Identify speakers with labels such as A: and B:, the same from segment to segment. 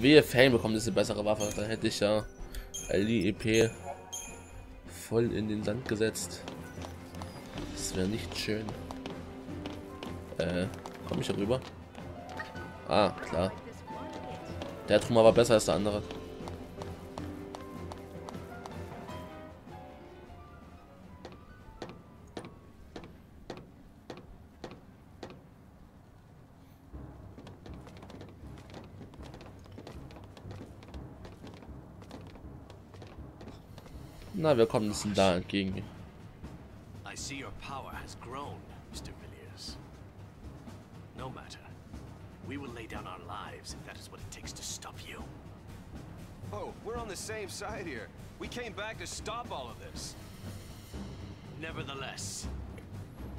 A: Wehe, Fame bekommt ist eine bessere Waffe. Da hätte ich ja Ali EP voll in den Sand gesetzt. Das wäre nicht schön. Äh, komme ich hier rüber? Ah, klar. Der Trümmer war besser als der andere. Na, wir kommen uns da entgegen. I see your power has grown, Mr. Villiers. No matter. We will lay down our lives if that is what it takes to stop you.
B: Oh, we're on the same side here. We came back to stop all of this.
A: Nevertheless,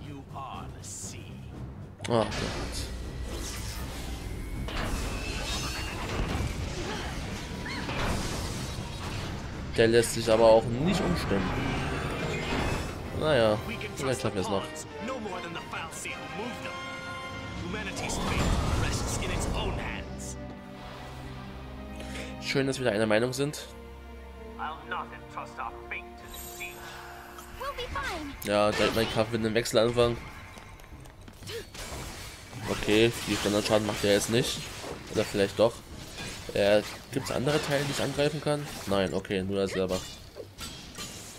A: you are the sea. Oh, God. Der lässt sich aber auch nicht umstimmen. Naja, vielleicht schaffen wir es noch. Schön, dass wir da einer Meinung sind. Ja, direkt mein Kampf mit einem Wechsel anfangen. Okay, viel Standardschaden macht er jetzt nicht. Oder vielleicht doch. Äh, Gibt es andere Teile, die ich angreifen kann? Nein, okay, nur er selber.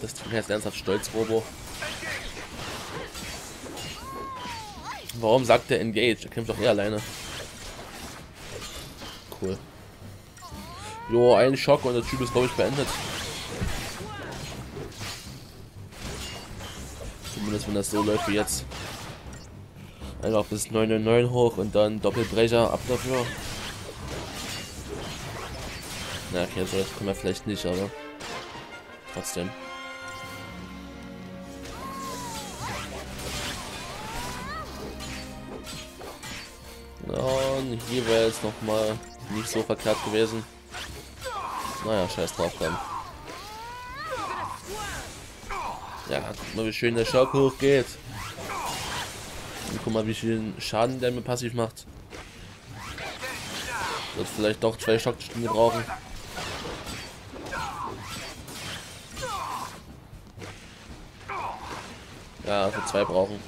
A: Das tut mir jetzt ernsthaft stolz, Robo. Warum sagt der Engage? Er kämpft doch eher alleine. Cool. Jo, ein Schock und der Typ ist, glaube ich, beendet. Zumindest wenn das so läuft wie jetzt. Einfach bis 999 hoch und dann Doppelbrecher ab dafür. Na, okay, so jetzt kommen wir vielleicht nicht, aber trotzdem. Und hier wäre jetzt noch mal nicht so verkehrt gewesen. Naja, scheiß drauf dann. Ja, guck mal, wie schön der Schock hochgeht. Und guck mal, wie viel Schaden der mir passiv macht. Wird vielleicht doch zwei Schockstunden brauchen. Ja, für zwei brauchen.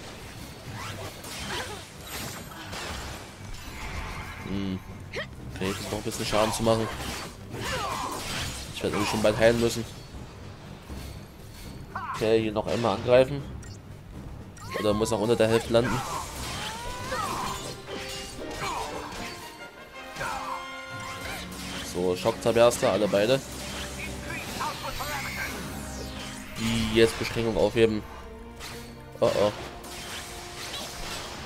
A: Hm. Okay, ich noch ein bisschen Schaden zu machen. Ich werde nämlich schon bald heilen müssen. Okay, hier noch einmal angreifen. Oder muss auch unter der Hälfte landen. So, Schockzerberster, alle beide. Die jetzt Beschränkung aufheben. Oh oh.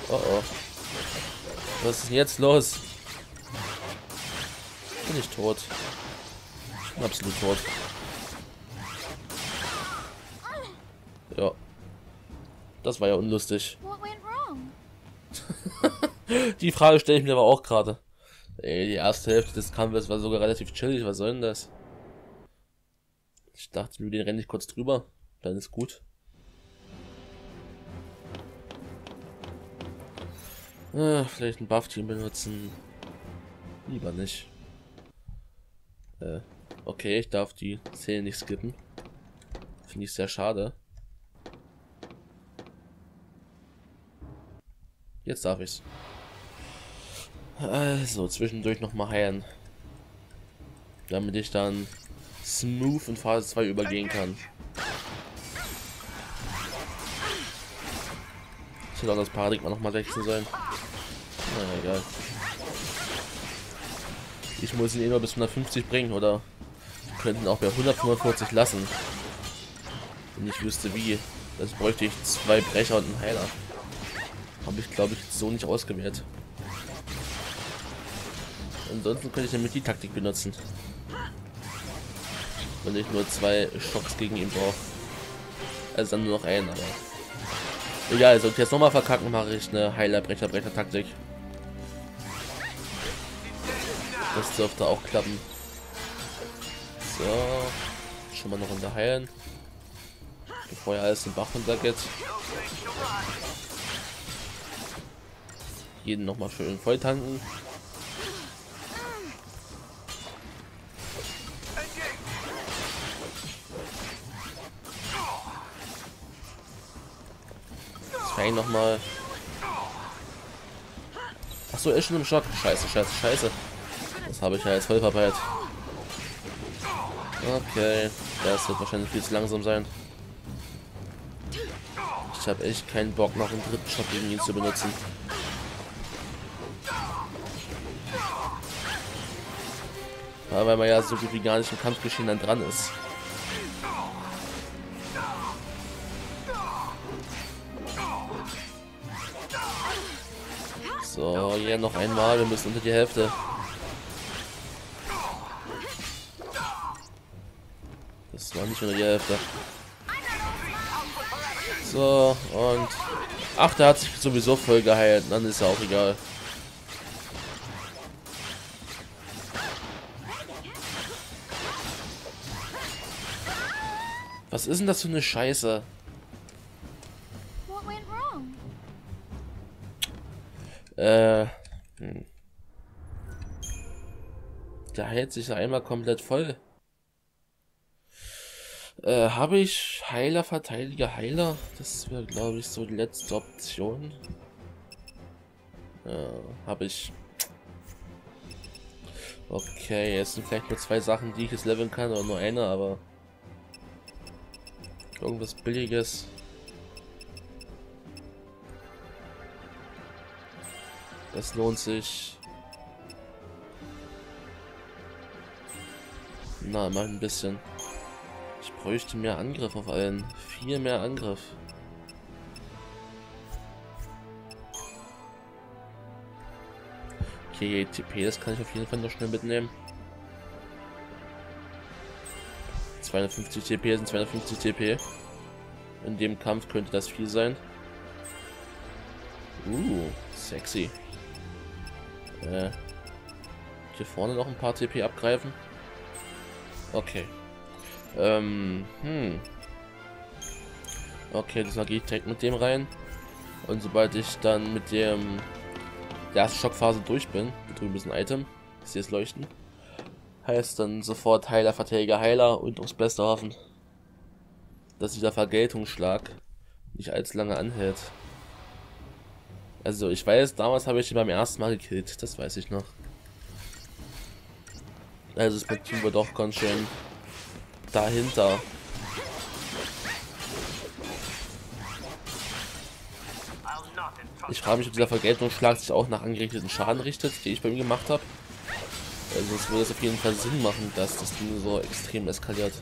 A: Oh oh. Was ist jetzt los? Bin ich tot? Ich bin absolut tot. Ja. Das war ja unlustig. die Frage stelle ich mir aber auch gerade. Die erste Hälfte des Kampfes war sogar relativ chillig. Was soll denn das? Ich dachte, nur den renne ich kurz drüber. Dann ist gut. Äh, vielleicht ein Buff-Team benutzen. Lieber nicht. Äh, okay, ich darf die Szene nicht skippen. Finde ich sehr schade. Jetzt darf ich's. Also, zwischendurch noch mal heilen. Damit ich dann smooth in Phase 2 übergehen kann. Ich hätte auch das Paradigma noch mal 16 sein. Na egal. Ich muss ihn immer bis 150 bringen oder könnten auch bei 145 lassen. Wenn ich wüsste wie. Das bräuchte ich zwei Brecher und einen Heiler. Habe ich glaube ich so nicht ausgewählt. Ansonsten könnte ich nämlich die Taktik benutzen. Wenn ich nur zwei Schocks gegen ihn brauche. Also dann nur noch einen, aber. Egal, sollte ich jetzt nochmal verkacken, mache ich eine Heiler, Brecher, Brecher Taktik. Das dürfte auch klappen. So. Schon mal eine Runde heilen. Bevor ja alles den Bach runtergeht. Jeden nochmal schön voll tanken. Zwei nochmal. Achso, er ist schon im Schock. Scheiße, scheiße, scheiße. Das habe ich ja jetzt voll verpeilt. Okay, das wird wahrscheinlich viel zu langsam sein. Ich habe echt keinen Bock, noch einen dritten Schock gegen ihn zu benutzen. Ja, weil man ja so gut wie gar nicht im Kampfgeschehen dann dran ist. So, hier noch einmal. Wir müssen unter die Hälfte. Das war nicht unter die Hälfte. So, und... Ach, der hat sich sowieso voll geheilt. Dann ist ja auch egal. Was ist denn das für eine Scheiße? Äh. Hm. Der hält sich einmal komplett voll. Äh, habe ich Heiler, Verteidiger, Heiler? Das wäre, glaube ich, so die letzte Option. Ja, habe ich. Okay, jetzt sind vielleicht nur zwei Sachen, die ich jetzt leveln kann, oder nur eine, aber... Irgendwas Billiges. Das lohnt sich. Na, mal ein bisschen. Bräuchte mehr Angriff auf allen. Viel mehr Angriff. Okay, TP, das kann ich auf jeden Fall noch schnell mitnehmen. 250 TP sind 250 TP. In dem Kampf könnte das viel sein. Uh, sexy. Äh, hier vorne noch ein paar TP abgreifen. Okay. Ähm, hm. Okay, das gehe ich direkt mit dem rein. Und sobald ich dann mit dem der ersten Schockphase durch bin, drüben ist ein Item, ich sehe es leuchten, heißt dann sofort Heiler, Verteidiger, Heiler und aufs Beste hoffen, dass dieser Vergeltungsschlag nicht allzu lange anhält. Also ich weiß, damals habe ich ihn beim ersten Mal gekillt, das weiß ich noch. Also das Team war doch ganz schön dahinter. Ich frage mich, ob dieser Vergeltungsschlag sich auch nach angerichteten Schaden richtet, den ich bei ihm gemacht habe. Also es würde es auf jeden Fall Sinn machen, dass das Ding so extrem eskaliert.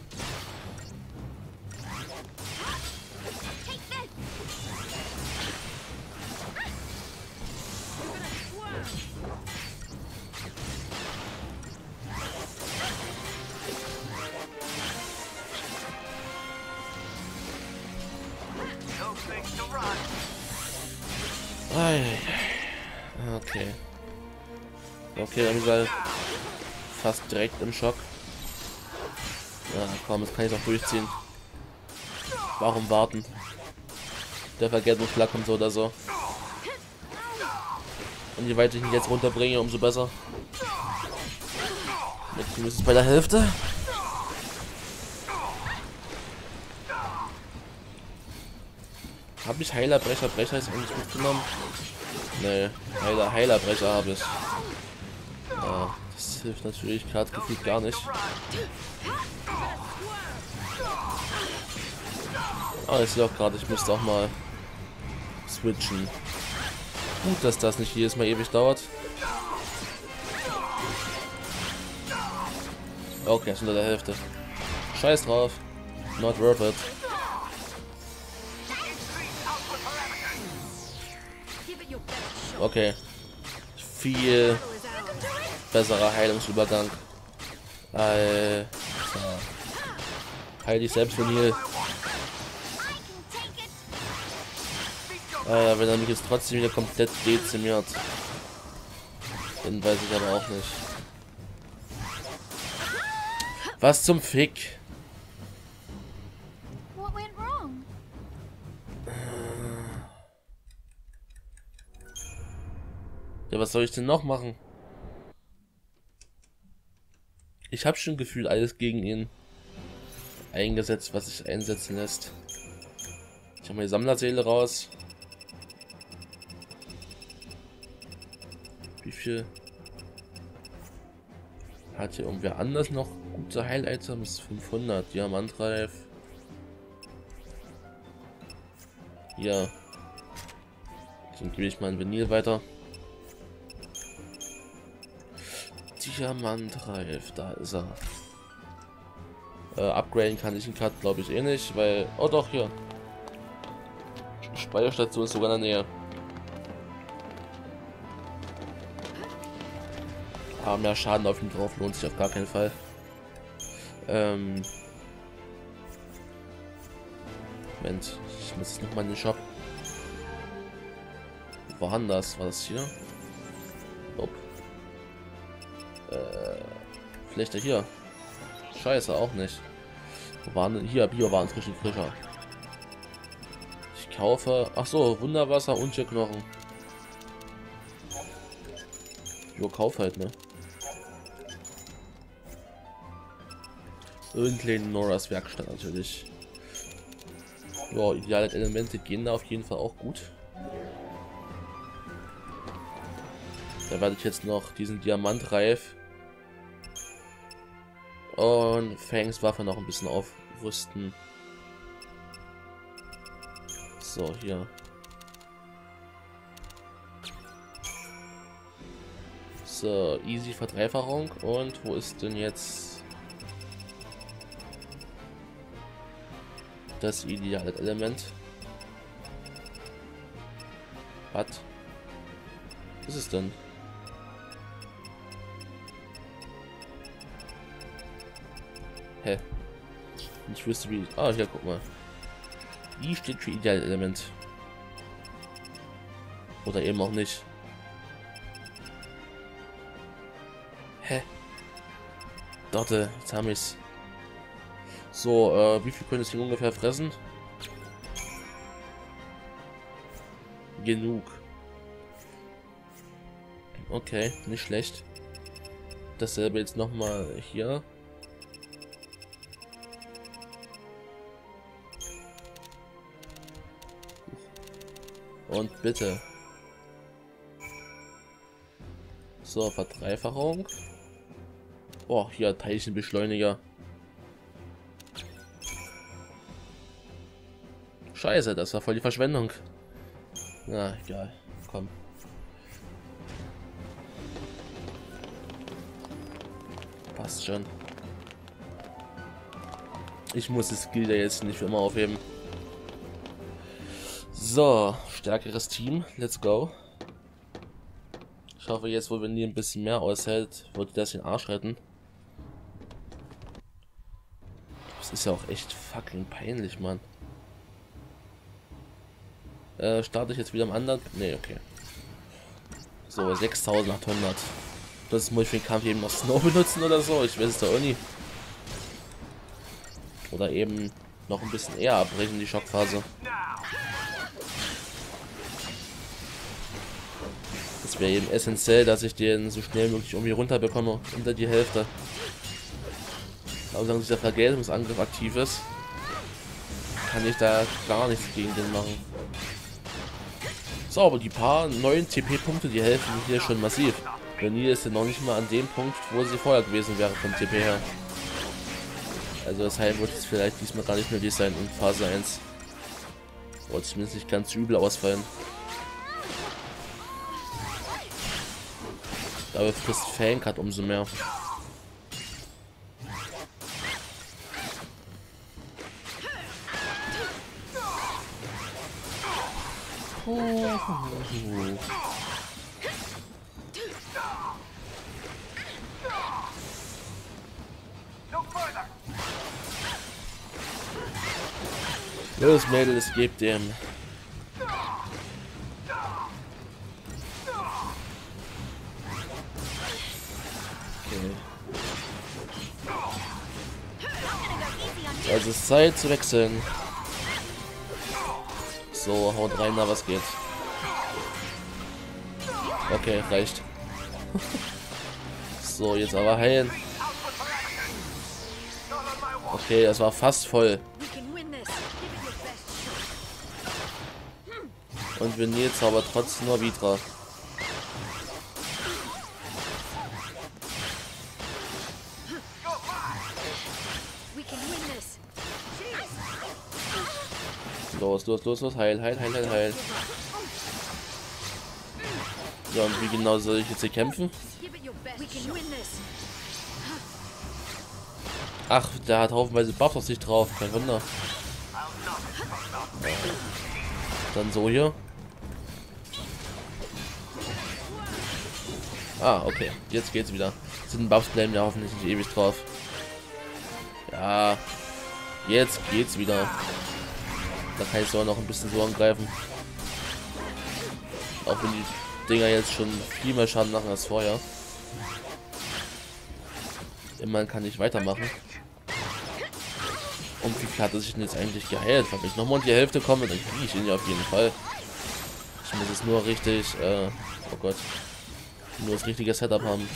A: Im Schock. Ja, komm, jetzt kann ich auch durchziehen. Warum warten? Der Vergeltungsschlag kommt so oder so. Und je weiter ich ihn jetzt runterbringe, umso besser. Jetzt es bei der Hälfte. Habe ich Heiler, Brecher, Brecher ist eigentlich mitgenommen? Nee, Heiler, Heilerbrecher habe ich. Ja, hilft natürlich gerade gefühlt gar nicht. Ah, ich sehe auch gerade, ich müsste auch mal switchen. Gut, dass das nicht jedes Mal ewig dauert. Okay, ist unter der Hälfte. Scheiß drauf. Not worth it. Okay. Viel besserer Heilungsübergang. Alter. Heil dich selbst von hier. Äh, wenn er mich jetzt trotzdem wieder komplett dezimiert. Dann weiß ich aber auch nicht. Was zum Fick? Ja, was soll ich denn noch machen? Ich habe schon gefühlt alles gegen ihn eingesetzt, was sich einsetzen lässt. Ich habe meine Sammlerseele raus. Wie viel hat hier irgendwer anders noch gute Heil-Items? 500, Diamantreif. Ja. Dann gebe ich mal ein Vinyl weiter. Diamantreif, da ist er. Äh, upgraden kann ich ihn gerade, glaube ich, eh nicht, weil... Oh doch, hier. Speicherstation ist sogar in der Nähe. Aber mehr Schaden auf ihn drauf lohnt sich auf gar keinen Fall. Ähm... Moment, ich muss jetzt nochmal in den Shop. Wo war das? War das hier? Vielleicht hier. Scheiße, auch nicht. Wo waren denn hier? Bio waren frisch und frischer. Ich kaufe. Ach so, Wunderwasser und Knochen. Jo, kauf halt, ne? Und Noras Werkstatt natürlich. Ja, ideale Elemente gehen da auf jeden Fall auch gut. Da werde ich jetzt noch diesen Diamantreif und Fangs Waffe noch ein bisschen aufrüsten. So, hier. So, easy Verdreifachung. Und wo ist denn jetzt das ideale Element? Was? Was ist es denn? Hä? Ich wüsste wie. Ah, hier, guck mal. Wie steht für Idealelement? Oder eben auch nicht. Hä? Dort, jetzt haben ich's. So, äh, wie viel können es hier ungefähr fressen? Genug. Okay, nicht schlecht. Dasselbe jetzt nochmal hier. Und bitte. So, Verdreifachung. Oh, hier Teilchenbeschleuniger. Scheiße, das war voll die Verschwendung. Na, egal. Komm. Passt schon. Ich muss das Skill ja jetzt nicht für immer aufheben. So, stärkeres Team. Let's go. Ich hoffe, jetzt, wo wir nie ein bisschen mehr aushält, wird das den Arsch retten. Das ist ja auch echt fucking peinlich, Mann. Äh, starte ich jetzt wieder am anderen? Ne, okay. So, 6800. Das muss ich für den Kampf eben noch Snow benutzen oder so. Ich weiß es da auch nie. Oder eben noch ein bisschen eher abbrechen, die Schockphase. Das wäre eben essentiell, dass ich den so schnell möglich irgendwie runter bekomme, unter die Hälfte. Aber solange dieser Vergeltungsangriff aktiv ist, kann ich da gar nichts gegen den machen. So, aber die paar neuen TP-Punkte, die helfen hier schon massiv. Vanille ist ja noch nicht mal an dem Punkt, wo sie vorher gewesen wäre vom TP her. Also das Heim wird es vielleicht diesmal gar nicht nötig sein in Phase 1. Oder zumindest nicht ganz übel ausfallen. Aber frisst hat umso mehr. Los Mädel, es gibt dem. Es ist Zeit zu wechseln. So, haut rein, da was geht. Okay, reicht. so, jetzt aber heilen. Okay, das war fast voll. Und wir jetzt aber trotzdem nur Vitra. Los, los, los, heil, heil, heil, heil, heil. Ja, und wie genau soll ich jetzt hier kämpfen? Ach, der hat haufenweise Buffs auf sich drauf, kein Wunder. Dann so hier. Ah, okay. Jetzt geht's wieder. Sind Buffs bleiben ja hoffentlich nicht ewig drauf. Ja. Jetzt geht's wieder. Da kann ich so noch ein bisschen so angreifen. Auch wenn die Dinger jetzt schon viel mehr Schaden machen als vorher. Immerhin kann ich weitermachen. Und wie viel hat er sich denn jetzt eigentlich geheilt? Wenn ich nochmal in die Hälfte komme, dann kriege ich ihn ja auf jeden Fall. Ich muss es nur richtig, äh, oh Gott, nur das richtige Setup haben.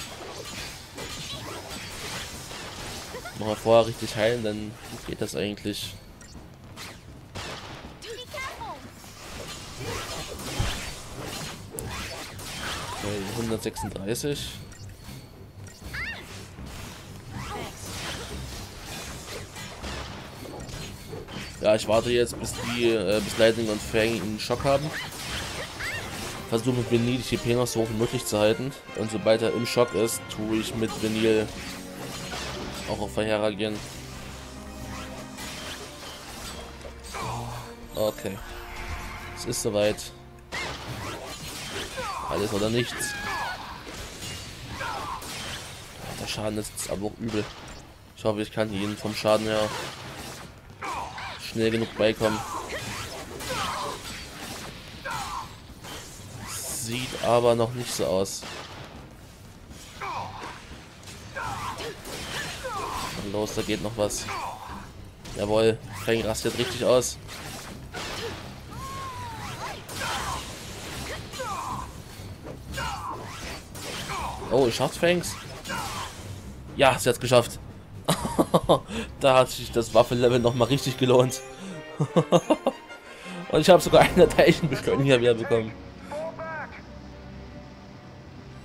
A: Mal vorher richtig heilen, dann geht das eigentlich. 136. Ja, ich warte jetzt, bis die, äh, bis Lightning und Fang einen Schock haben. Versuche mit Vinyl die TP noch so hoch wie möglich zu halten. Und sobald er im Schock ist, tue ich mit Vinyl auch auf Verheerer gehen. Okay. Es ist soweit. Alles oder nichts. Schaden ist aber auch übel. Ich hoffe, ich kann ihn vom Schaden her schnell genug beikommen. Sieht aber noch nicht so aus. Los, da geht noch was. Jawohl, Fang rastet richtig aus. Oh, schafft Fangs? Ja, sie hat es geschafft. da hat sich das Waffenlevel noch mal richtig gelohnt. Und ich habe sogar einen Teilchenbeschleuniger wieder bekommen.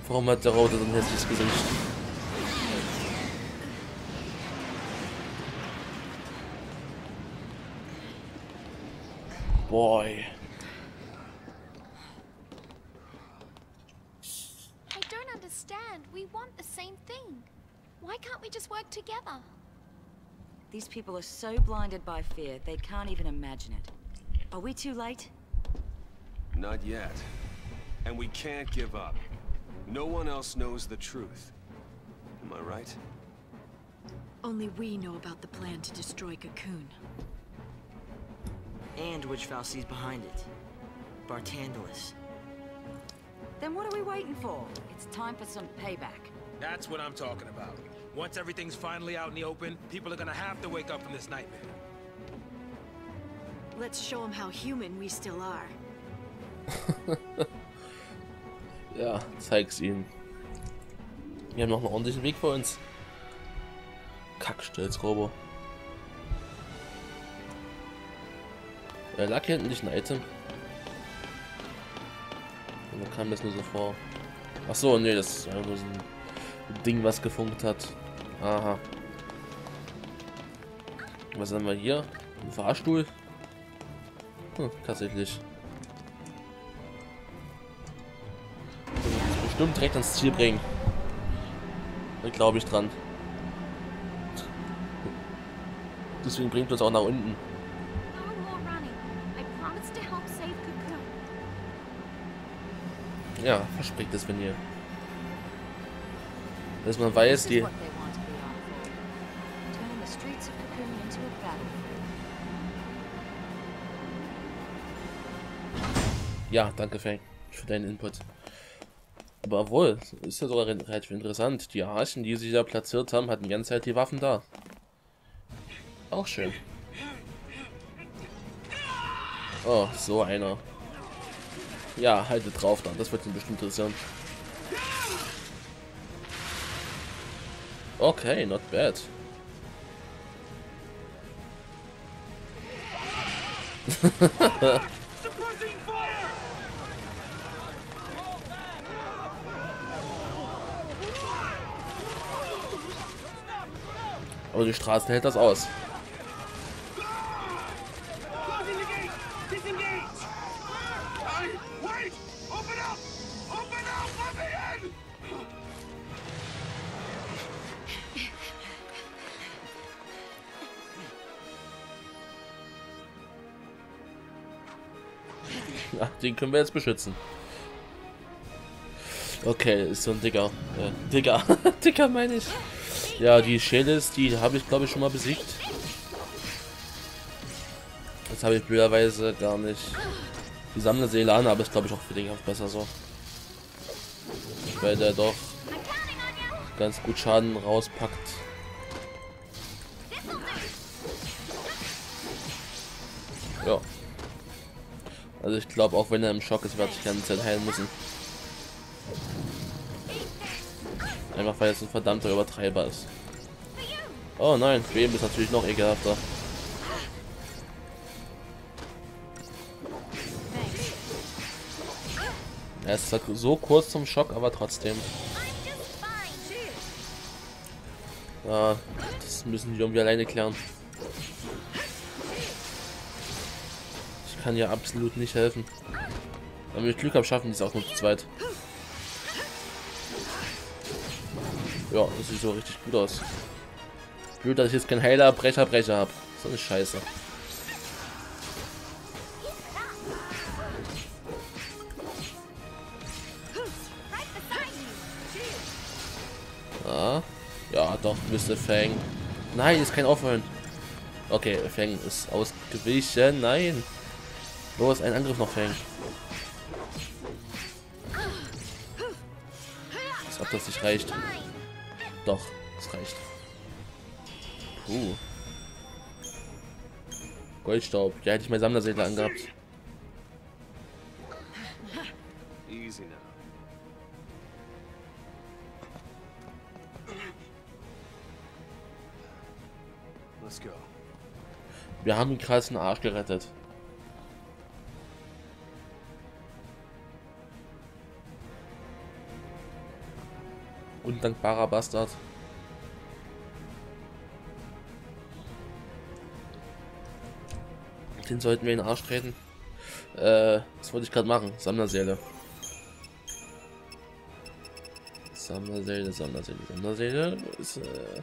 A: Warum hat der Rote so ein hässliches Gesicht? Boy.
C: Why can't we just work together?
D: These people are so blinded by fear, they can't even imagine it. Are we too late?
B: Not yet. And we can't give up. No one else knows the truth. Am I right?
E: Only we know about the plan to destroy Cocoon.
F: And which Falsi's behind it. Bartandalus.
D: Then what are we waiting for? It's time for some payback.
G: That's what I'm talking about. Once everything's finally out in the open, people are gonna have to wake up from this nightmare.
E: Let's show them how human we still are.
A: ja, zeig's ihnen. Wir haben noch einen ordentlichen Weg vor uns. Kackstelzrobo. Äh, lag hier hinten nicht ein Item? Oder kam das nur so vor? Ach so, nee, das ist nur so ein Ding, was gefunkt hat. Aha. Was haben wir hier? Ein Fahrstuhl? Hm, tatsächlich. Bestimmt direkt ans Ziel bringen. Da glaube ich dran. Deswegen bringt uns auch nach unten. Ja, verspricht es, wenn ihr. Dass man weiß, die. Ja, danke, Fang, für deinen Input. Aber obwohl, ist ja sogar re- relativ interessant. Die Archen, die sich da platziert haben, hatten die ganze Zeit die Waffen da. Auch schön. Oh, so einer. Ja, haltet drauf da. Das wird ihn bestimmt interessieren. Okay, not bad. Aber die Straße hält das aus. Können wir jetzt beschützen. Okay, ist so ein Dicker. Äh, Dicker. Dicker meine ich. Ja, die Scheles, die habe ich glaube ich schon mal besiegt. Das habe ich blöderweise gar nicht. Die Sammlerseele an, aber ist glaube ich auch für den Kampf besser so. Weil der doch ganz gut Schaden rauspackt. Ja. Also ich glaube, auch wenn er im Schock ist, wird sich ganze Zeit heilen müssen. Einfach weil es ein verdammter Übertreiber ist. Oh nein, Schweben ist natürlich noch ekelhafter. Er ist zwar so kurz zum Schock, aber trotzdem. Ja, das müssen die irgendwie alleine klären. Kann ja absolut nicht helfen. Wenn wir Glück haben, schaffen die es auch nur zu zweit. Ja, das sieht so richtig gut aus. Blöd, dass ich jetzt kein Heiler, Brecher, Brecher habe. So eine Scheiße. Ah. Ja, doch, müsste Fang. Nein, ist kein Aufhören. Okay, Fang ist ausgewichen. Nein. Los, ein Angriff noch Fang. Als ob das nicht reicht. Doch, es reicht. Puh. Goldstaub. Ja, hätte ich mein Sammlersädler angehabt.
B: Easy now. Let's go.
A: Wir haben gerade den Arsch gerettet. Undankbarer Bastard. Den sollten wir in den Arsch treten. Äh, was wollte ich gerade machen? Sammlerseele. Sammlerseele, Sammlerseele, Sammlerseele. Ist, äh.